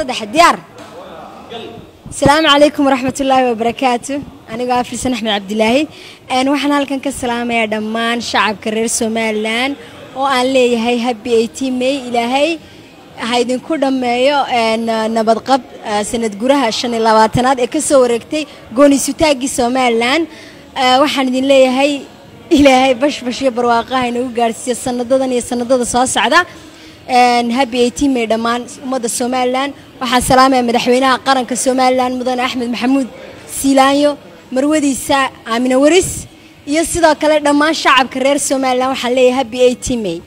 saddex diyaar. Asalaamu calaykum waraxmatullaahi wabarakaatu. Anigoo ah firsan axmed cabdilaahi waxaan halkan ka salaamayaa dhammaan shacabka reer somalilan oo aan leeyahay habi eighteen may. Ilaahay ha idinku dhammeeyo nabadqab sanad guraha shan iyo labaatanaad ee ka soo wareegtay gooni-sutaaggii somalilan waxaan idin leeyahay ilaahay bashbash iyo barwaaqaha inagu gaadhsiiyo sanadadan iyo sanadada soo socda habi may dhammaan ummadda somalilan waxaan salaamaya madaxweynaha qaranka somalilan mudane axmed maxamuud siilaanyo marwadiisa aamina waris. Iyo sidoo kale dhammaan shacabka reer somalilan waxaan leeyahay habi may